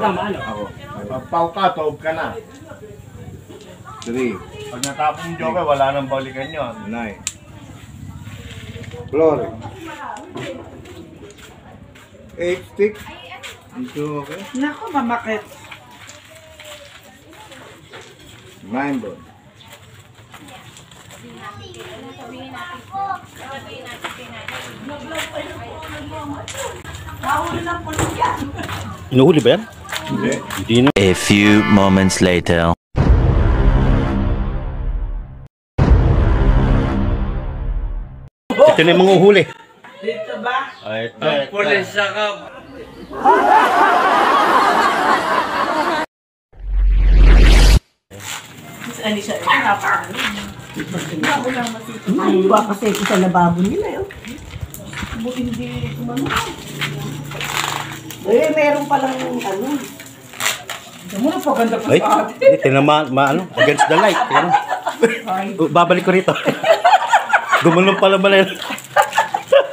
Pagpaw ka, taob ka na. Three. Pag natapos yung joker, wala nang balikan yun. Nine. Flore. Eight stick. Ito okay. Nako, mamakit. Nine ball. Inuhuli ba yan? Hindi. Hindi na. A few moments later. Ito na yung mga uhuli. Dito ba? Ay, ito. Pulis ka. Ano siya? Napakano. Ay, ba kasi ito sa lababo nila yun. Buti hindi kumano. Eh, meron palang ano. Ano na paganda pa Ay, sa atin? tingnan ma, ano, against the light. Tingnan. Oh, Babalik ko rito. Gumulong pala ba yun?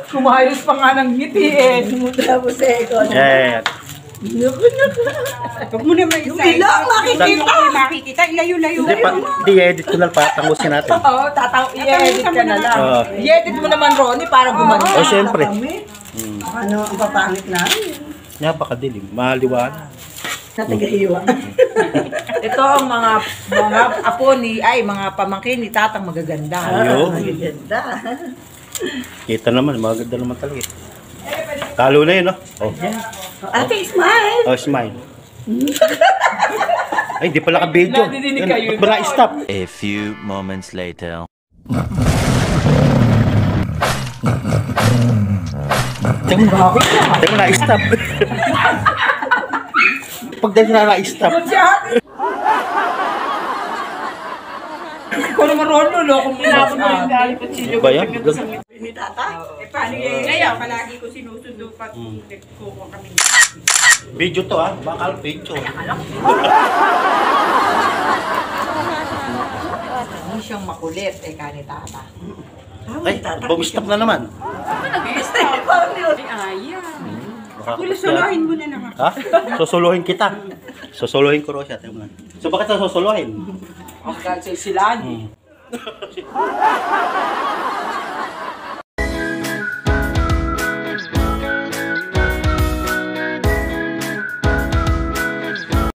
Kumayos pa nga ng ngiti eh. Mula mo sa eko. Yan. Naku, naku. Huwag mo naman Yung ilang makikita. Yung makikita, ilayo-layo. Hindi pa, hindi, edit ko na pa, tangusin natin. Oo, tataw, i-edit ka na lang. Oo. I-edit mo naman, Ronnie, para gumanda. Oh, syempre. Ano, ang papangit namin. Napakadilim, maliwanag. Sa tagahiwa. Ito ang mga mga apo ni, ay, mga pamangkin ni Tatang magaganda. Ayun. Ang ganda. Kita naman, maganda naman talaga. Talo na yun, no? Oh, Ate, smile. oh smile. Ay, di pala ka-video. Nadidinig kayo. Ba't na-stop? A few moments later. Teka mo, teka mo, na-stop. Pag dahil na na-stop. Ikaw naman, Ronnie, no? Kung inabot mo yung dali kutsilyo. Ba yan? Ni tata. Eh, paano yun? Ngayon, palagi ko sinusundo pag nagkukuha kami. Video to ha, bakal video. Hindi siyang makulit, eh, kani Tata. Ay, bumistop na naman. Kulusuluhin mo na naman. Ha? Susuluhin kita. Susuluhin ko Rosya. Tingnan mo na. So bakit na susuluhin? Ang kahit sa isilan. Hmm.